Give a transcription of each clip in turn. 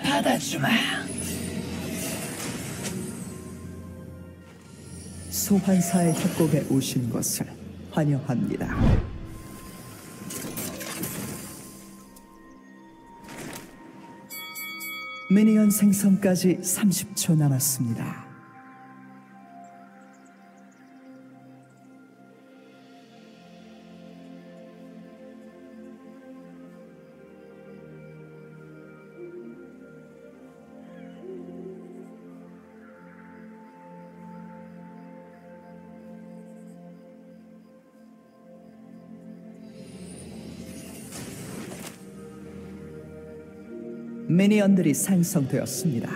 받아주마. 소환사의 협곡에 오신 것을 환영합니다. 미니언 생성까지 30초 남았습니다. 미니언들이 생성되었습니다.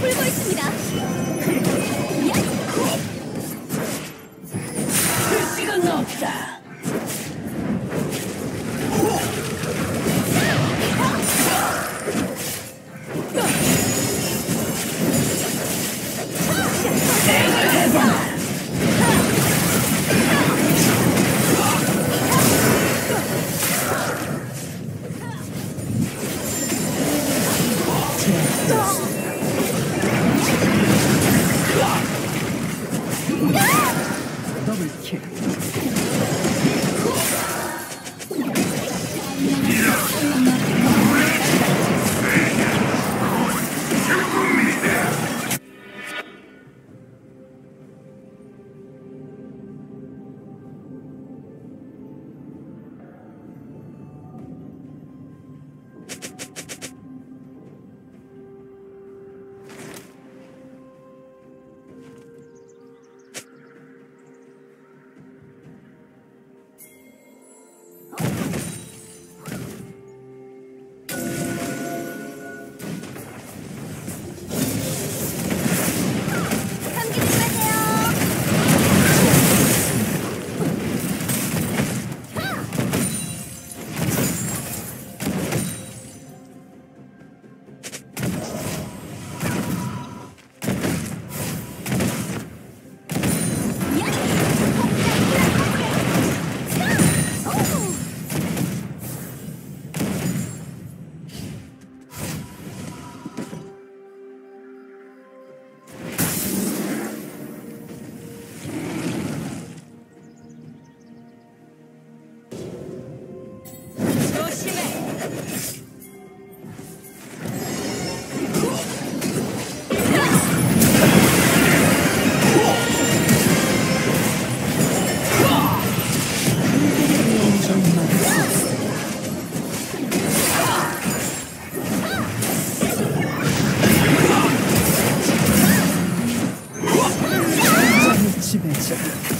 불고 있습니다. thank answer.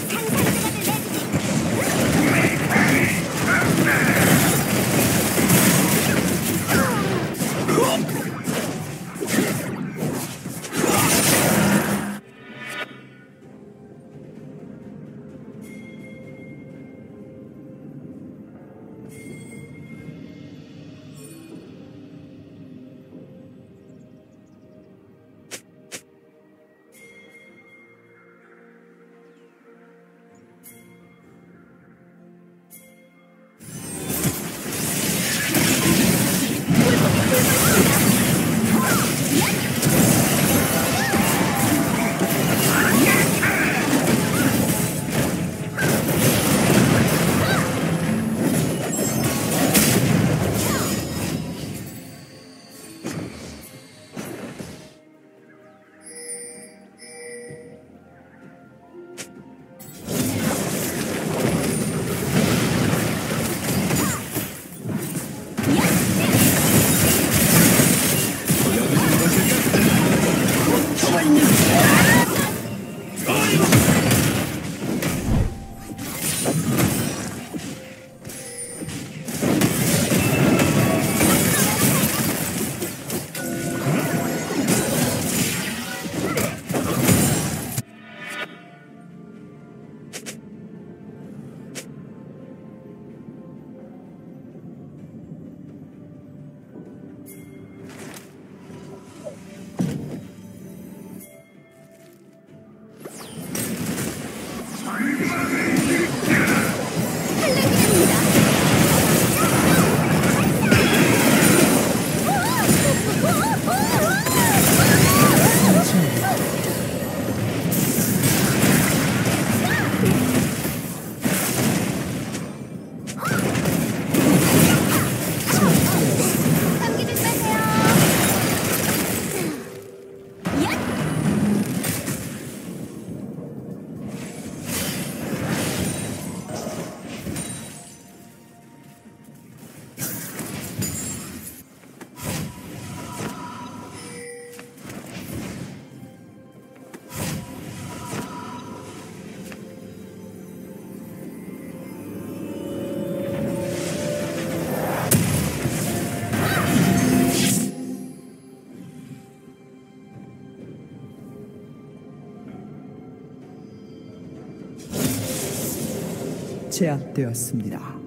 제압되었습니다.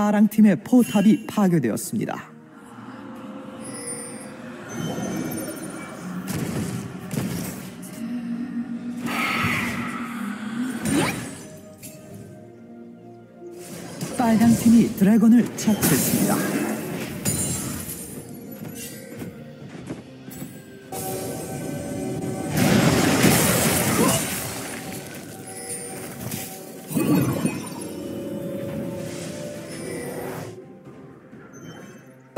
파랑 팀의 포탑이 파괴되었습니다. 빨강 팀이 드래곤을 처치했습니다.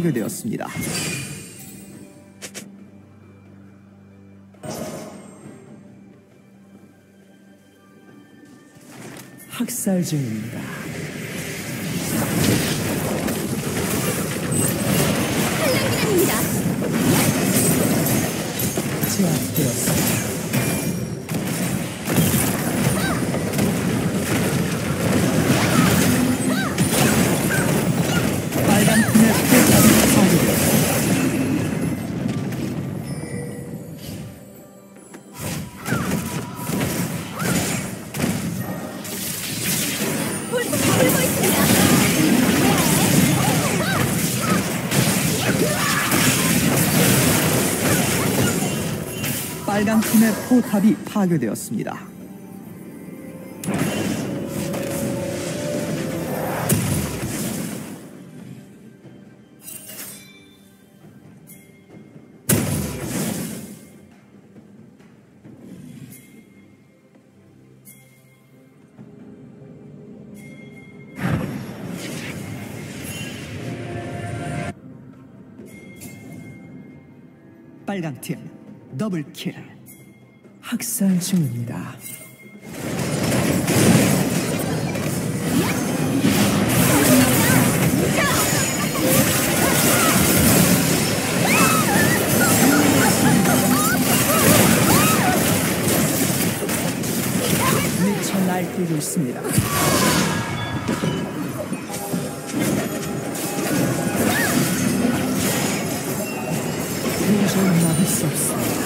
파괴되었습니다. 학살 중입니다. 탈락입니다. 한의 포탑이 파괴되었습니다. 빨강 팀 더블 킬. 학살 중입니다. 미쳐 날뛰고 있습니다. 도저히 막을 수 없습니다.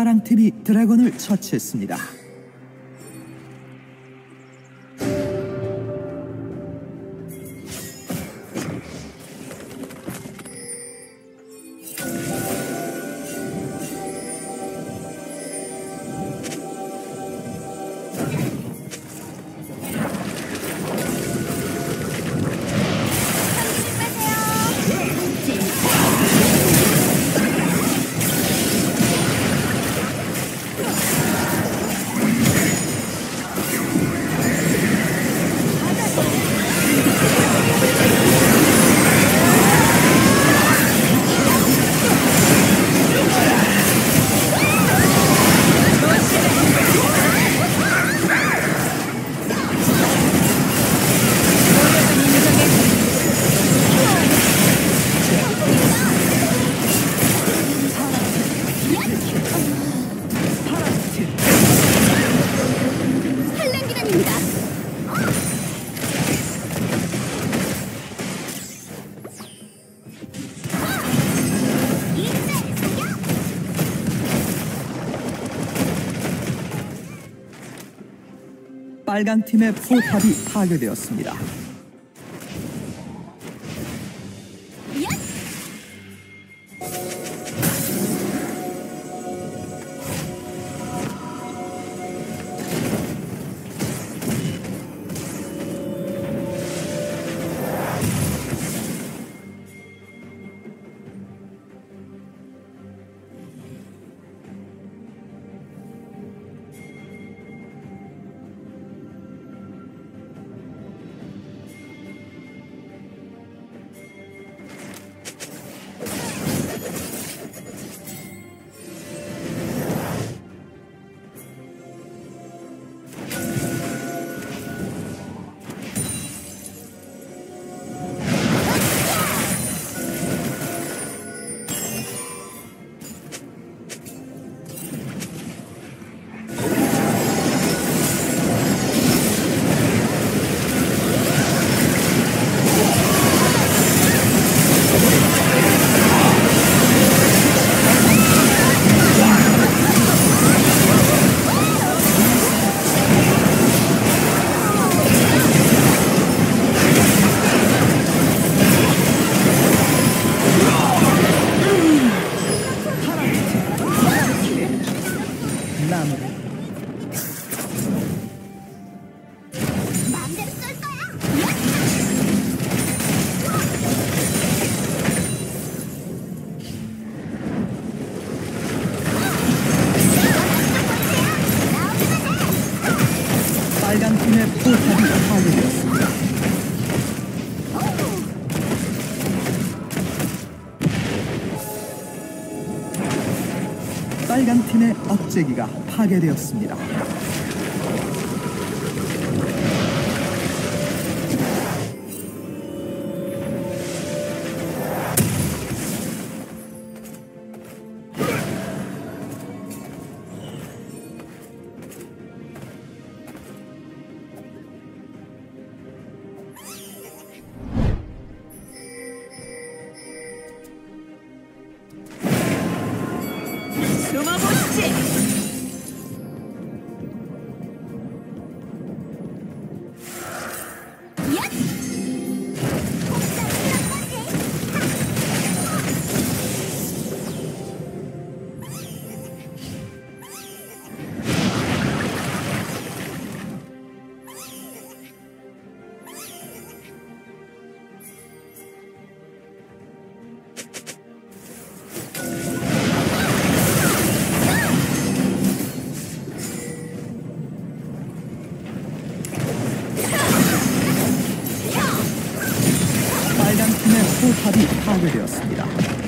파랑팀이 드래곤을 처치했습니다. 빨강팀의 포탑이 파괴되었습니다. 억제기가 파괴되었습니다. Sumo Boy 6! 포탑이 파괴되었습니다.